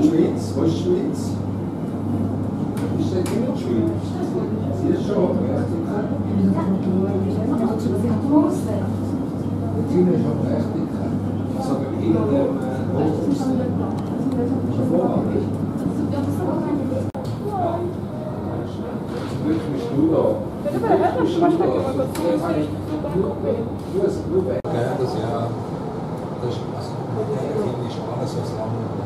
ist Schweiz? Wo ist die Schweiz? Ist das immer die Schweiz? Sie ist schon. Die ist schon richtig. Also in dem Hochhaus. Hervorragend. Glück bist du da. Bist du da. Ich Du hast Glück. Ja, das ja. Das ist also, Kind ist alles, was lange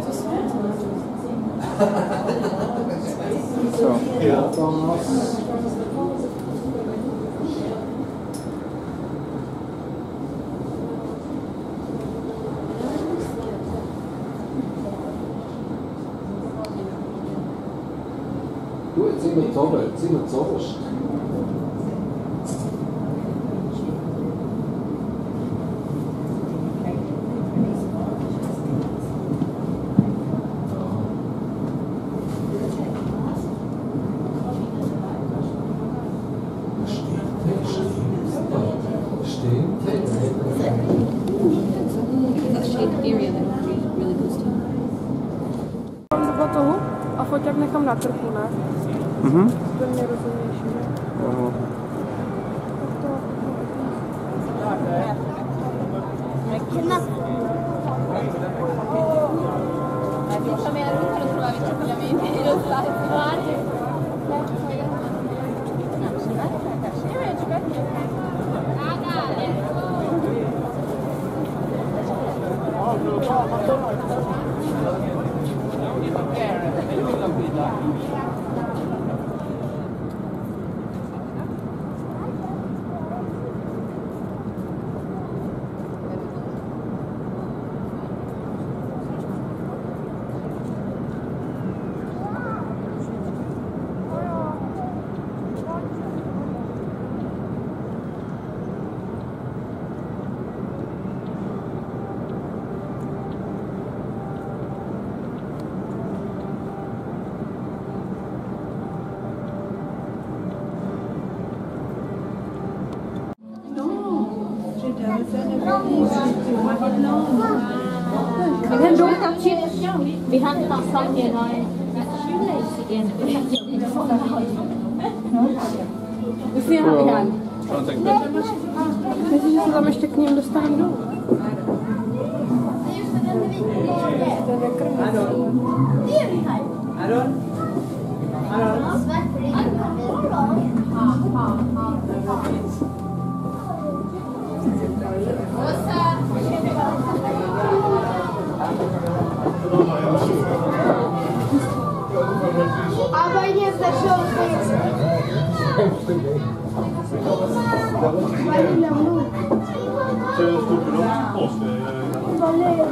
这么走本，这么走我是。Угу. mình thân đúng không chị vì thân tỏ xong že se tam ještě k ním dostanu dolů. Ano. Ano. A banheira da Valeu.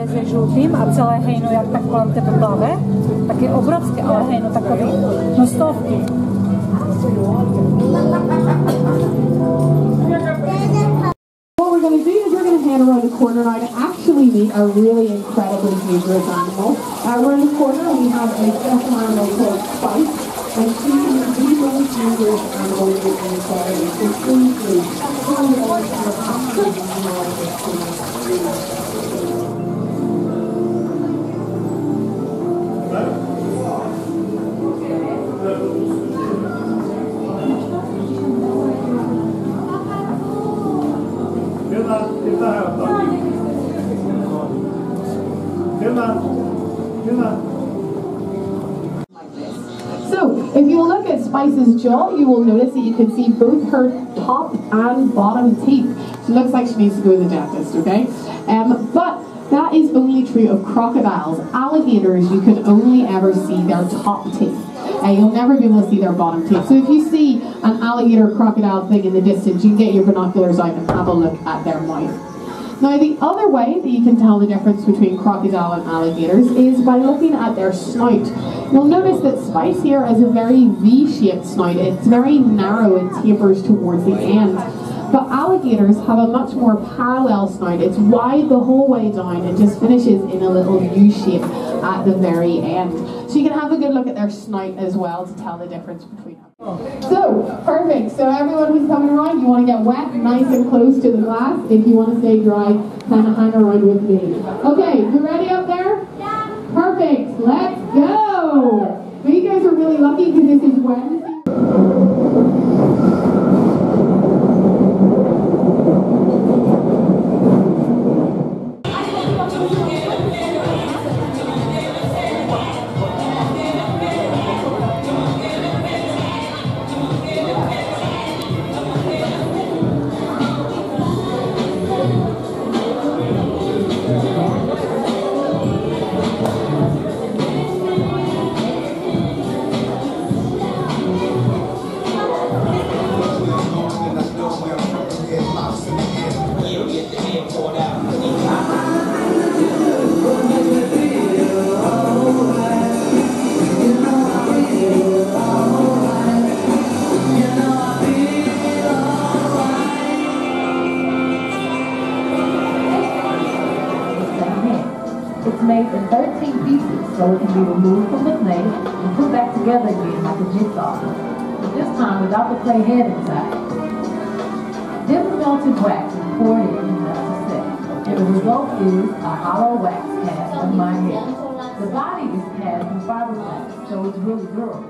Loop. Überleben. žlutým a celé hejno jak tak kolem tebe plave, tak je obrovské, ale hejno takový, no stovky. What we're going to do is we're going to around the corner to actually meet a really incredibly dangerous animal. Uh, around the corner we have a special animal called Spice, and she is the most dangerous animal in the. So, if you look at Spice's jaw, you will notice that you can see both her top and bottom teeth. She looks like she needs to go to the dentist, okay? Um, but that is only true of crocodiles. Alligators, you can only ever see their top teeth. Uh, you'll never be able to see their bottom teeth. So if you see an alligator crocodile thing in the distance, you can get your binoculars out and have a look at their mouth. Now, the other way that you can tell the difference between crocodile and alligators is by looking at their snout. You'll notice that Spice here has a very V-shaped snout. It's very narrow and tapers towards the end. But alligators have a much more parallel snout. It's wide the whole way down and just finishes in a little U shape at the very end. So you can have a good look at their snout as well to tell the difference between them. So, perfect. So everyone who's coming around, you want to get wet, nice and close to the glass. If you want to stay dry, kind of hang around with me. Okay, you ready up there? Yeah. Perfect. Let's go. Now you guys are really lucky because this is Wednesday. So it can be removed from the clay and put back together again like a jigsaw. This time without the clay head inside. Dip the melted wax and pour it in it set. And the result is a hollow wax cast of my head. The body is cast in fiberglass, so it's really durable.